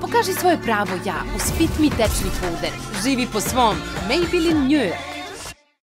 Pokaži svoje pravo ja, uz Fit Me tečni puder, živi po svom, Maybelline New